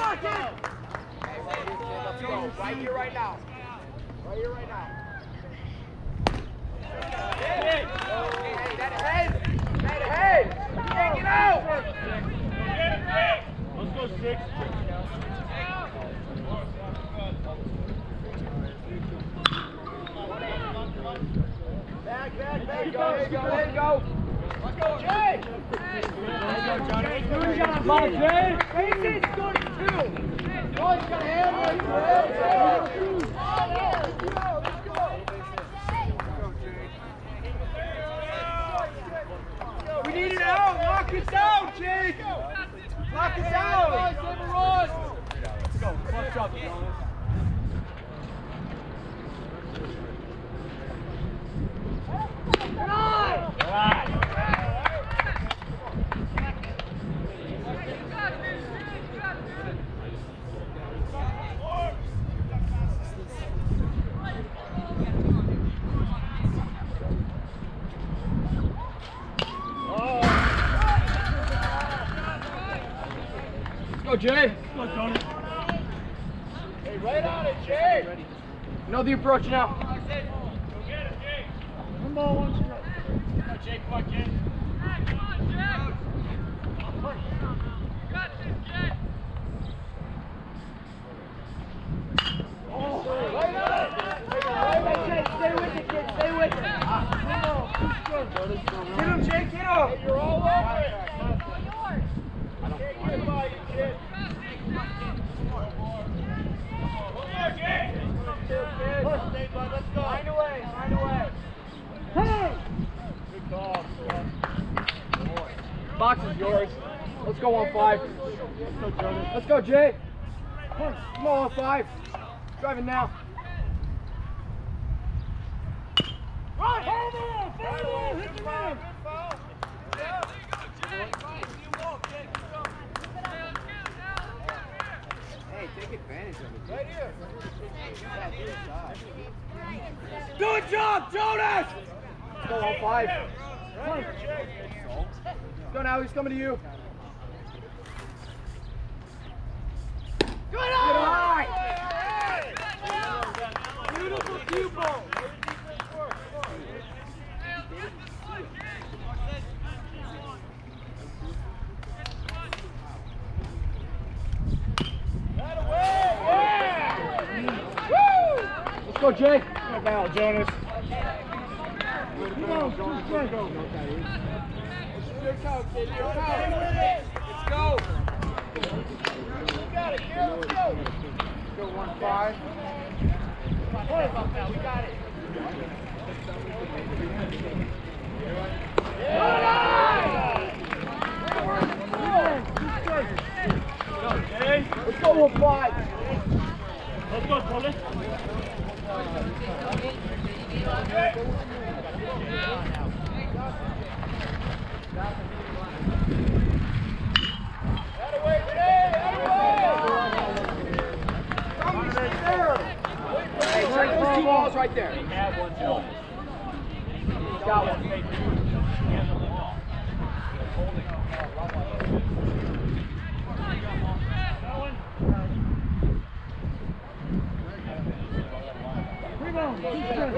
Let's. Right here, right now. Right here, right now. Hey, that head. That head. Take it out. Let's go six. Back, back, back. Go, you go, there you go. Let's go, Jay. Good job, Jay. Faces, go to two. Oh, he's got a hammer. He's got a hammer. Let's go, let's go. We need it out. Lock it down, Jake. Lock it down. Let's go. Jonas. Let's go, Jay. Go, Jonas. Hey, right on it, Jay. Know the approach now. One ball, one strike. Come on, Jake. Come on, kid. Right on it. Right on it, Jay. Stay with it, kid. Stay with it. Get him, Jake. Get him. You're all over it. Can't get by you, kid. Let's go. Find a way. Find a way. Good call. Box is yours. Let's go on five. Let's go, Jonas. Let's go, Jay. Come on, come on, on five. Driving now. Right, hold on. Follow. Hit the rim. Hey, take advantage of it. Right here. Good job, Jonas. Let's go on five. Let's go now. He's coming to you. Good eye. Beautiful pupil. Let's go, Jay. Good ball, Jonas. Come on, two strikes. Your count, kid. Your count. Let's go. We got it, Garrett. Let's go. Let's go one five. We got it. Let's go one five. Let's go, Jonas. Two balls right there. Got one.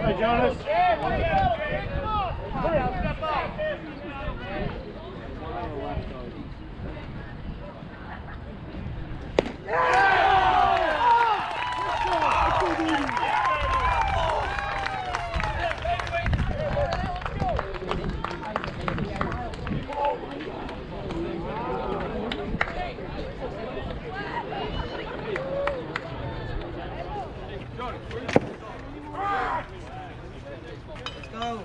Hey, Jonas. Let's go.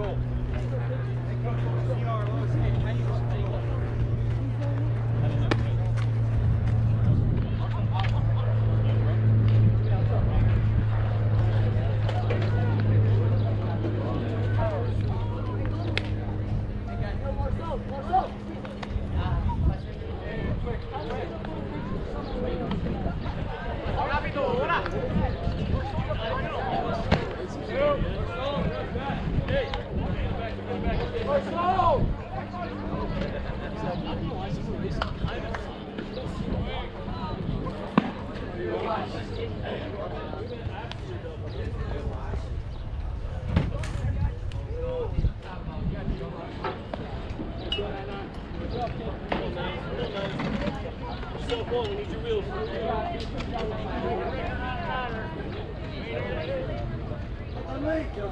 Goal. Hey, Coach, CR, Los, hey, how you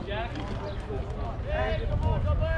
Jack. Hey, come on, come on.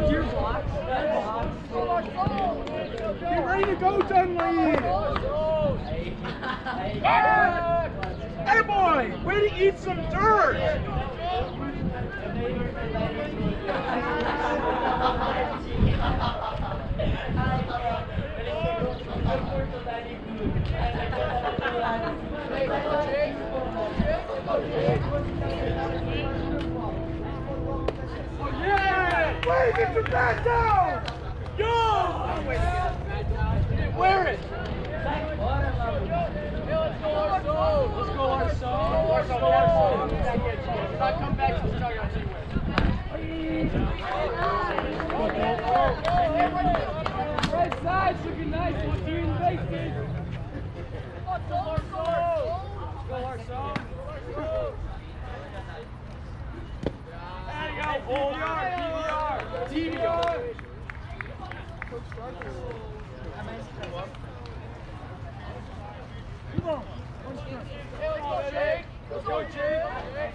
Get ready to go, Dunley! hey boy! Way to eat some dirt! Wear didn't come back. Right side's looking nice. What's your invasive? Come on. Let's go, Jake. Let's go, Jake.